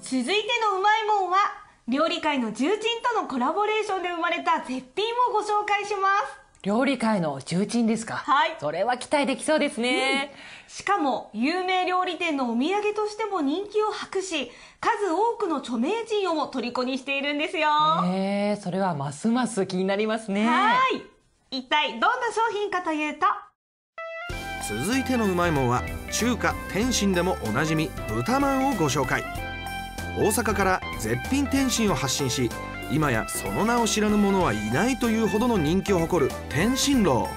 続いてのうまいもんは料理界の重鎮とのコラボレーションで生まれた絶品をご紹介します。料理界の重鎮ですか？はい。それは期待できそうですね、しかも有名料理店のお土産としても人気を博し数多くの著名人をも虜にしているんですよ。はへえそれはますます気になりますね。い。一体どんな商品かというと。続いてのうまいもんは中華天津でもおなじみ豚まんをご紹介大阪から絶品天津を発信し今やその名を知らぬ者はいないというほどの人気を誇る天津楼。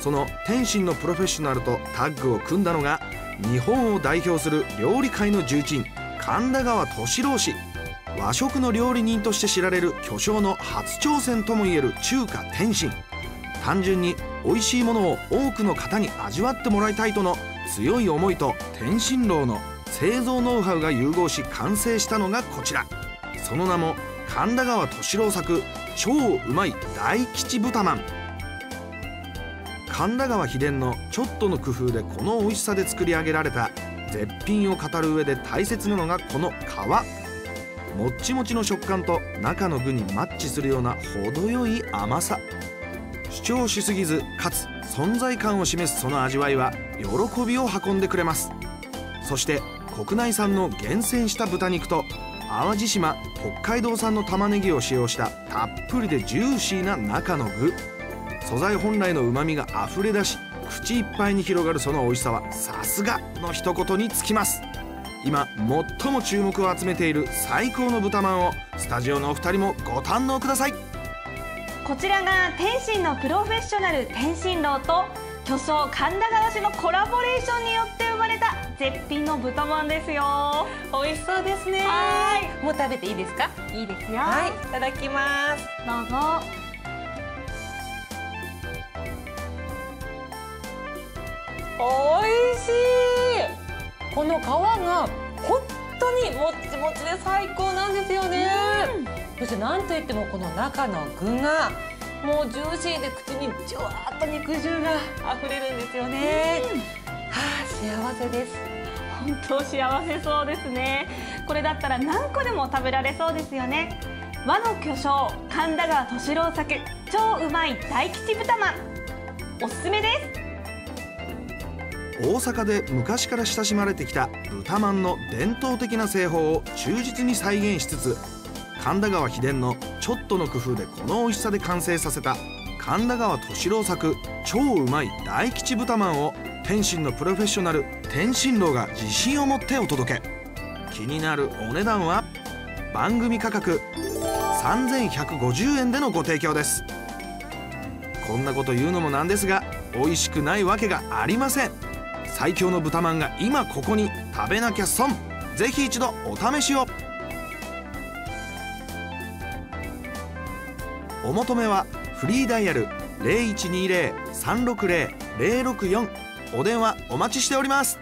その天津のプロフェッショナルとタッグを組んだのが日本を代表する料理界の重鎮神田川敏郎氏。和食の料理人として知られる巨匠の初挑戦ともいえる中華天津。単純に美味しいものを多くの方に味わってもらいたいとの強い思いと天津楼の製造ノウハウが融合し完成したのがこちら。その名も神田川敏郎作超うまい大吉豚まん。神田川秘伝のちょっとの工夫でこの美味しさで作り上げられた絶品を語る上で大切なのがこの皮。もっちもちの食感と中の具にマッチするような程よい甘さ。主張しすぎずかつ存在感を示すその味わいは喜びを運んでくれます。そして国内産の厳選した豚肉と淡路島北海道産の玉ねぎを使用したたっぷりでジューシーな中の具。素材本来のうまみがあふれ出し口いっぱいに広がるその美味しさはさすがの一言につきます。今最も注目を集めている最高の豚まんをスタジオのお二人もご堪能ください。こちらが天津のプロフェッショナル天津楼と巨匠神田川市のコラボレーションによって生まれた絶品の豚まんですよ。美味しそうですね。はもう食べていいですか？いいですよ。はい。いただきます。どうぞ。美味しい。この皮が本当にもっちもちで最高なんですよね。そしてなんといってもこの中の具がもうジューシーで口にじゅわーっと肉汁が溢れるんですよね。はあ幸せです。本当幸せそうですね。これだったら何個でも食べられそうですよね。和の巨匠神田川敏郎作超うまい大吉豚まん。おすすめです。大阪で昔から親しまれてきた豚まんの伝統的な製法を忠実に再現しつつ神田川秘伝のちょっとの工夫でこの美味しさで完成させた神田川敏郎作超うまい大吉豚まんを天津のプロフェッショナル天津楼が自信を持ってお届け。気になるお値段は？番組価格。3150円でのご提供です。こんなこと言うのもなんですが美味しくないわけがありません。最強の豚まんが今ここに食べなきゃ損。ぜひ一度お試しを。お求めはフリーダイヤル0120-360-064お電話お待ちしております。